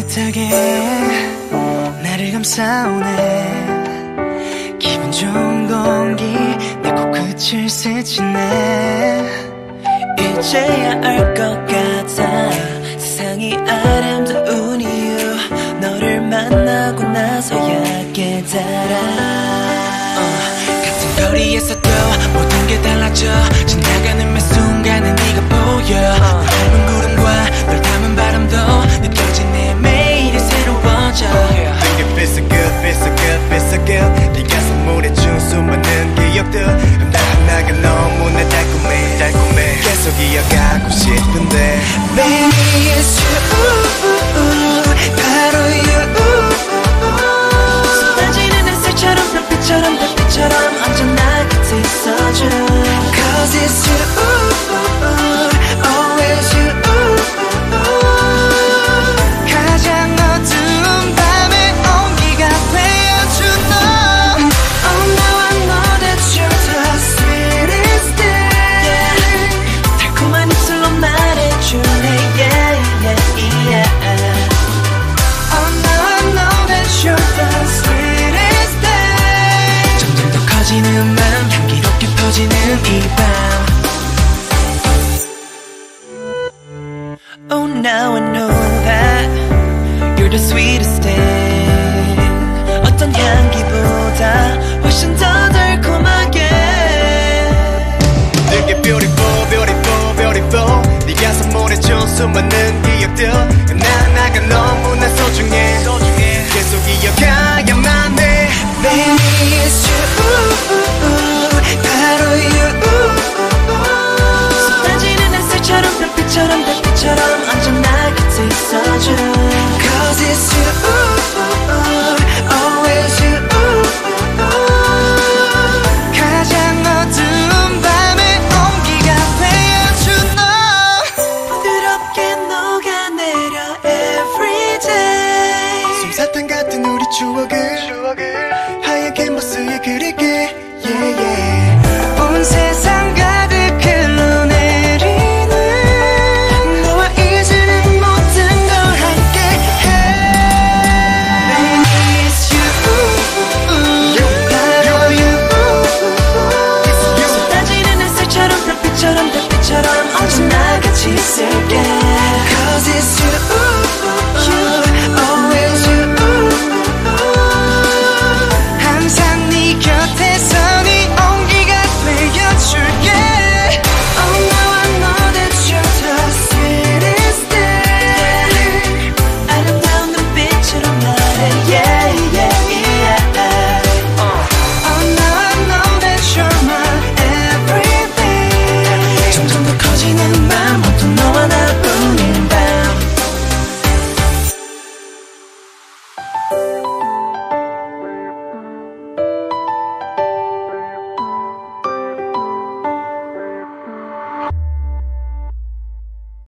따뜻하게 나를 감싸오네. 기분 좋은 공기 내 코끝을 스치네. 이제야 알 것 같아. 세상이 아름다운 이유 너를 만나고 나서야 깨달아. uh, 같은 거리에서도 모든 게 달라져. you Cause it's you now I know that You're the sweetest thing 어떤 향기보다 훨씬 더 달콤하게 내게 beautiful beautiful beautiful 네가 선물해준 수많은 기억들 추억을 추억을 하얗게 모스에 그리게. Yeah, yeah. 음. 온 세상 가득 흘러내리는 너와 이제는 모든 걸 함께 해. I miss you. You. 용 따지는 햇살처럼 별빛처럼 달빛처럼 언제나 같이 있을게. Cause it's you.